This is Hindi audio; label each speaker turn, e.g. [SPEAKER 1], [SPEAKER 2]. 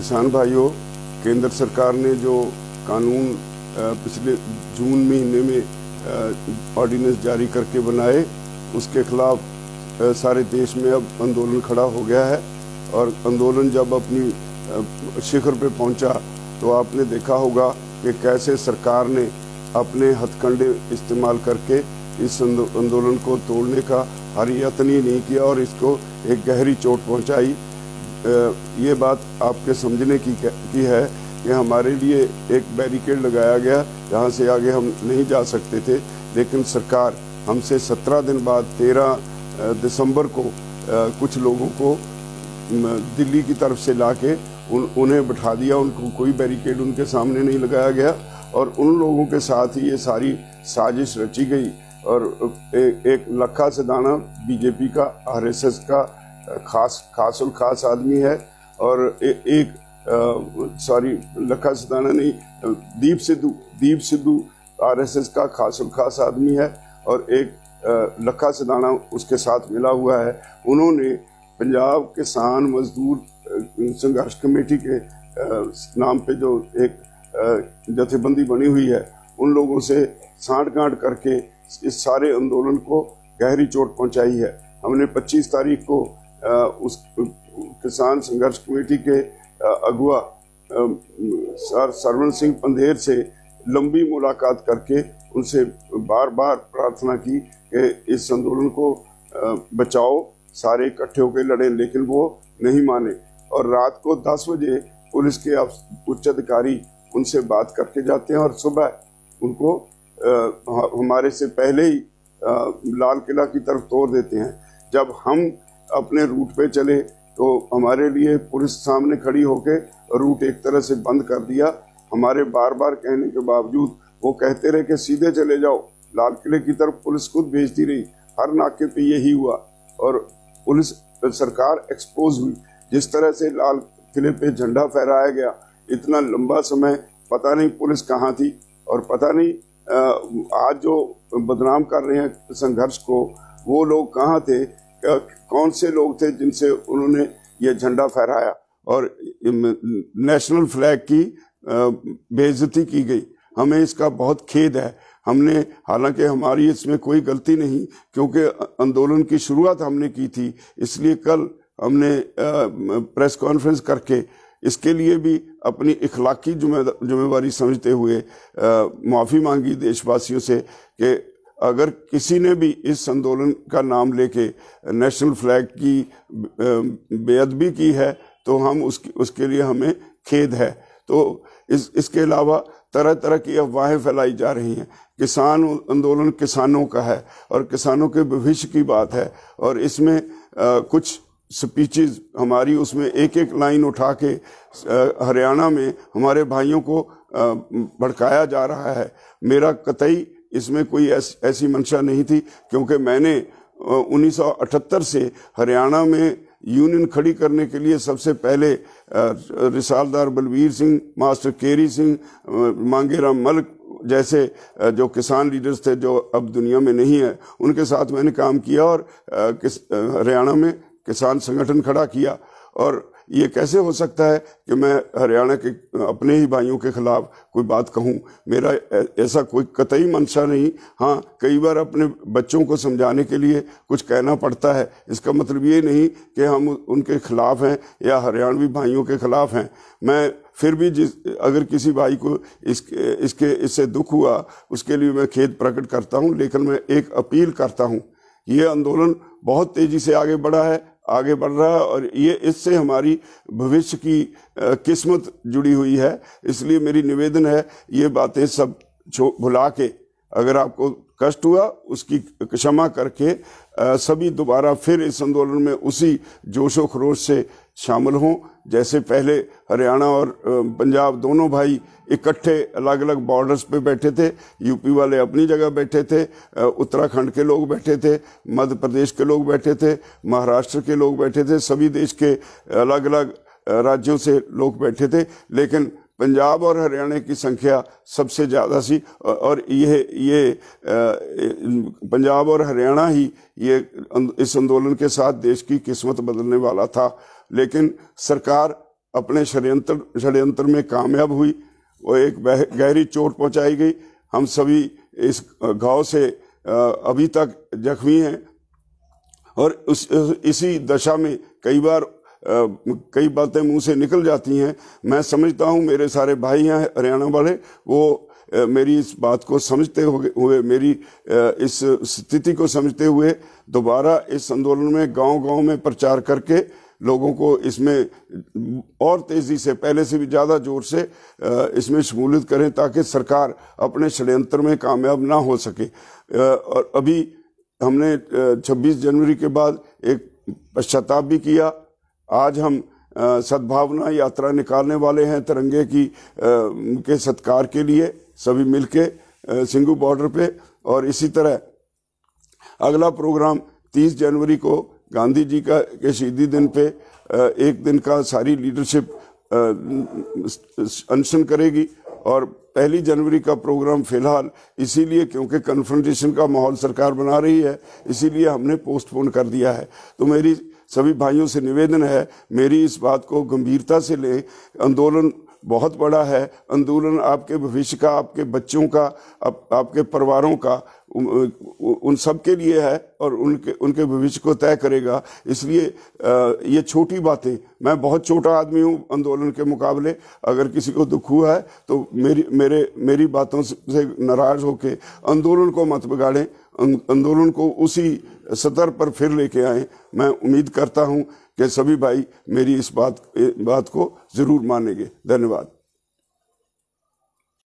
[SPEAKER 1] किसान भाइयों, केंद्र सरकार ने जो कानून पिछले जून महीने में ऑर्डिनेंस जारी करके बनाए, उसके खिलाफ सारे देश में अब आंदोलन खड़ा हो गया है। और आंदोलन जब अपनी शिखर पे पहुँचा तो आपने देखा होगा कि कैसे सरकार ने अपने हथकंडे इस्तेमाल करके इस आंदोलन को तोड़ने का हर यत्न ही नहीं किया और इसको एक गहरी चोट पहुंचाई। ये बात आपके समझने की की है कि हमारे लिए एक बैरिकेड लगाया गया जहाँ से आगे हम नहीं जा सकते थे। लेकिन सरकार हमसे सत्रह दिन बाद तेरह दिसंबर को कुछ लोगों को दिल्ली की तरफ़ से लाके उन उन्हें बैठा दिया। उनको कोई बैरिकेड उनके सामने नहीं लगाया गया और उन लोगों के साथ ही ये सारी साजिश रची गई। और ए, एक लखा सदाना बीजेपी का आरएसएस का खास खास और खास आदमी है और ए, एक सॉरी लखा सदाना नहीं दीप सिद्धू दीप सिद्धू आरएसएस का खास और खास आदमी है और एक लखा सदाना उसके साथ मिला हुआ है। उन्होंने पंजाब किसान मजदूर संघर्ष कमेटी के नाम पे जो एक जथेबंदी बनी हुई है उन लोगों से सांठ गांठ करके इस सारे आंदोलन को गहरी चोट पहुंचाई है। हमने 25 तारीख को उस किसान संघर्ष कमेटी के अगुआ सर सरवण सिंह पंधेर से लंबी मुलाकात करके उनसे बार बार प्रार्थना की कि इस आंदोलन को बचाओ, सारे इकट्ठे होकर लड़े, लेकिन वो नहीं माने। और रात को 10 बजे पुलिस के उच्च अधिकारी उनसे बात करके जाते हैं और सुबह उनको हमारे से पहले ही लाल किला की तरफ़ तोड़ देते हैं। जब हम अपने रूट पे चले तो हमारे लिए पुलिस सामने खड़ी होके रूट एक तरह से बंद कर दिया। हमारे बार बार कहने के बावजूद वो कहते रहे कि सीधे चले जाओ। लाल किले की तरफ़ पुलिस खुद भेजती रही। हर नाके पे यही हुआ और पुलिस सरकार एक्सपोज हुई। जिस तरह से लाल किले पे झंडा फहराया गया, इतना लंबा समय पता नहीं पुलिस कहाँ थी और पता नहीं आज जो बदनाम कर रहे हैं संघर्ष को, वो लोग कहाँ थे? कौन से लोग थे जिनसे उन्होंने ये झंडा फहराया? और नेशनल फ्लैग की बेइज्जती की गई। हमें इसका बहुत खेद है। हमने, हालाँकि हमारी इसमें कोई गलती नहीं, क्योंकि आंदोलन की शुरुआत हमने की थी। इसलिए कल हमने प्रेस कॉन्फ्रेंस करके इसके लिए भी अपनी इखलाकी जिम्मेवारी समझते हुए माफ़ी मांगी देशवासियों से कि अगर किसी ने भी इस आंदोलन का नाम लेके नेशनल फ्लैग की बेअदबी की है तो हम उसकी उसके लिए हमें खेद है। तो इस इसके अलावा तरह तरह की अफवाहें फैलाई जा रही हैं। किसान आंदोलन किसानों का है और किसानों के भविष्य की बात है और इसमें आ, कुछ स्पीचेस हमारी उसमें एक एक लाइन उठा के हरियाणा में हमारे भाइयों को भड़काया जा रहा है। मेरा कतई इसमें कोई ऐस, ऐसी मंशा नहीं थी क्योंकि मैंने 1978 से हरियाणा में यूनियन खड़ी करने के लिए सबसे पहले रिसालदार बलवीर सिंह मास्टर केरी सिंह मांगेराम मलिक जैसे जो किसान लीडर्स थे जो अब दुनिया में नहीं है उनके साथ मैंने काम किया और हरियाणा में किसान संगठन खड़ा किया और ये कैसे हो सकता है कि मैं हरियाणा के, अपने ही भाइयों के खिलाफ कोई बात कहूँ? मेरा ऐसा कोई कतई मंशा नहीं। हाँ कई बार अपने बच्चों को समझाने के लिए कुछ कहना पड़ता है। इसका मतलब ये नहीं कि हम उनके खिलाफ हैं या हरियाणवी भाइयों के खिलाफ हैं। मैं फिर भी जिस, अगर किसी भाई को इसके इसके, इससे दुख हुआ, उसके लिए मैं खेद प्रकट करता हूँ, लेकिन मैं एक अपील करता हूँ। ये आंदोलन बहुत तेज़ी से आगे बढ़ा है। आगे बढ़ रहा है और ये इससे हमारी भविष्य की किस्मत जुड़ी हुई है। इसलिए मेरी निवेदन है, ये बातें सब भुला के अगर आपको कष्ट हुआ, उसकी क्षमा करके सभी दोबारा फिर इस आंदोलन में उसी जोशो खरोश से शामिल हों। जैसे पहले हरियाणा और पंजाब दोनों भाई इकट्ठे अलग अलग बॉर्डर्स पे बैठे थे। यूपी वाले अपनी जगह बैठे थे उत्तराखंड के लोग बैठे थे, मध्य प्रदेश के लोग बैठे थे, महाराष्ट्र के लोग बैठे थे। सभी देश के अलग अलग राज्यों से लोग बैठे थे। लेकिन पंजाब और हरियाणा की संख्या सबसे ज़्यादा सी, और ये ये पंजाब और हरियाणा ही ये इस आंदोलन के साथ देश की किस्मत बदलने वाला था। लेकिन सरकार अपने षड्यंत्र षड्यंत्र में कामयाब हुई वो एक गहरी चोट पहुंचाई गई। हम सभी इस घाव से अभी तक जख्मी हैं और उस, इसी दशा में कई बार कई बातें मुँह से निकल जाती हैं। मैं समझता हूँ मेरे सारे भाई हैं, हरियाणा वाले, वो मेरी इस बात को समझते हुए, मेरी इस स्थिति को समझते हुए दोबारा इस आंदोलन में, गांव-गांव में प्रचार करके लोगों को इसमें और तेज़ी से, पहले से भी ज़्यादा ज़ोर से इसमें शमूलियत करें ताकि सरकार अपने षड्यंत्र में कामयाब ना हो सके। और अभी हमने 26 जनवरी के बाद एक पश्चाताप भी किया। आज हम सद्भावना यात्रा निकालने वाले हैं तिरंगे की आ, के सत्कार के लिए सभी मिलके सिंगू बॉर्डर पे। और इसी तरह अगला प्रोग्राम 30 जनवरी को गांधी जी का के शहीदी दिन पे एक दिन का सारी लीडरशिप अनशन करेगी। और पहली जनवरी का प्रोग्राम फ़िलहाल इसीलिए क्योंकि कन्फ्रंटेशन का माहौल सरकार बना रही है इसीलिए हमने पोस्टपोन कर दिया है। तो मेरी सभी भाइयों से निवेदन है मेरी इस बात को गंभीरता से लें। आंदोलन बहुत बड़ा है। आंदोलन आपके भविष्य का आपके बच्चों का आप, आपके परिवारों का उन, सब के लिए है और उनके उनके भविष्य को तय करेगा। इसलिए ये छोटी बातें मैं बहुत छोटा आदमी हूँ आंदोलन के मुकाबले। अगर किसी को दुख हुआ है तो मेरी मेरे मेरी बातों से नाराज़ होके आंदोलन को मत बिगाड़ें। आंदोलन को उसी सतर पर फिर लेके आए। मैं उम्मीद करता हूँ कि सभी भाई मेरी इस बात बात को ज़रूर मानेंगे। धन्यवाद।